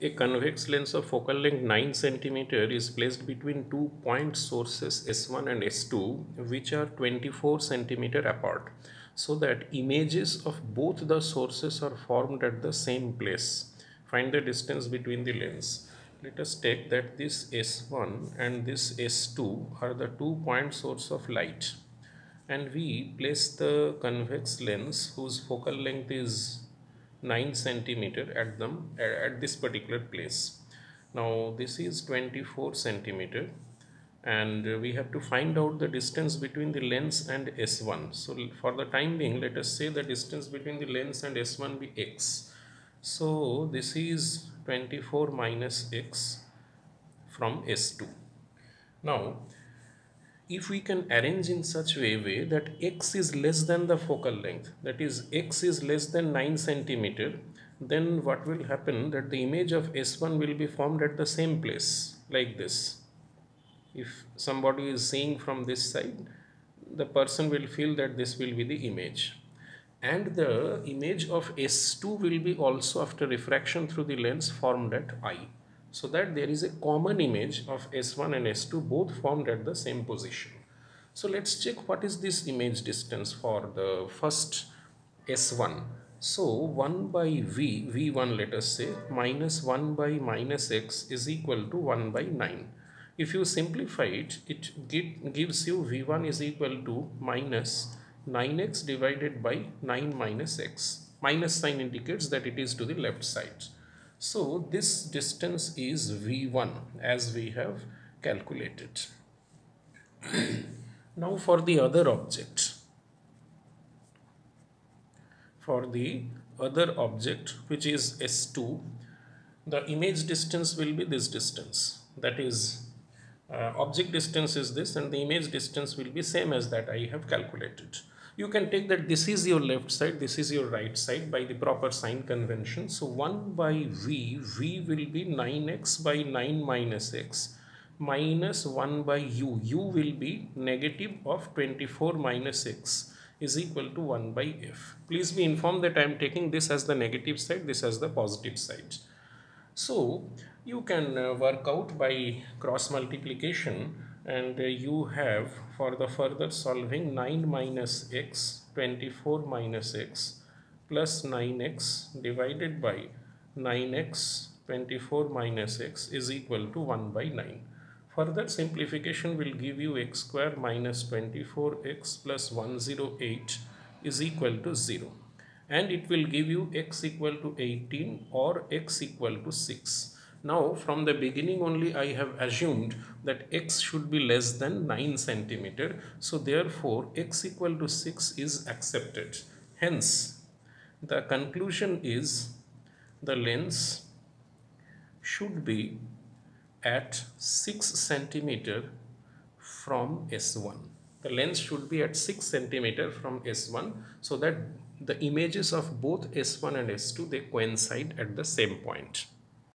A convex lens of focal length 9 cm is placed between two point sources S1 and S2 which are 24 cm apart so that images of both the sources are formed at the same place. Find the distance between the lens. Let us take that this S1 and this S2 are the two point source of light and we place the convex lens whose focal length is 9 centimeter at them at this particular place. Now this is 24 centimeter and we have to find out the distance between the lens and s1 so for the time being let us say the distance between the lens and s1 be x. So this is 24 minus x from s2 now if we can arrange in such a way that x is less than the focal length that is x is less than 9 centimeter then what will happen that the image of s1 will be formed at the same place like this. If somebody is seeing from this side the person will feel that this will be the image. And the image of s2 will be also after refraction through the lens formed at i so that there is a common image of S1 and S2 both formed at the same position. So let's check what is this image distance for the first S1. So 1 by V, V1 let us say, minus 1 by minus x is equal to 1 by 9. If you simplify it, it gives you V1 is equal to minus 9x divided by 9 minus x. Minus sign indicates that it is to the left side. So this distance is V1 as we have calculated. now for the other object. For the other object which is S2, the image distance will be this distance. That is uh, object distance is this and the image distance will be same as that I have calculated you can take that this is your left side, this is your right side by the proper sign convention. So 1 by v, v will be 9x by 9 minus x minus 1 by u. u will be negative of 24 minus x is equal to 1 by f. Please be informed that I am taking this as the negative side, this as the positive side. So you can uh, work out by cross multiplication and uh, you have for the further solving 9 minus x 24 minus x plus 9x divided by 9x 24 minus x is equal to 1 by 9 further simplification will give you x square minus 24x plus 108 is equal to 0 and it will give you x equal to 18 or x equal to 6 now from the beginning only I have assumed that x should be less than 9 centimeter. So therefore x equal to 6 is accepted. Hence the conclusion is the lens should be at 6 centimeter from S1. The lens should be at 6 centimeter from S1 so that the images of both S1 and S2 they coincide at the same point.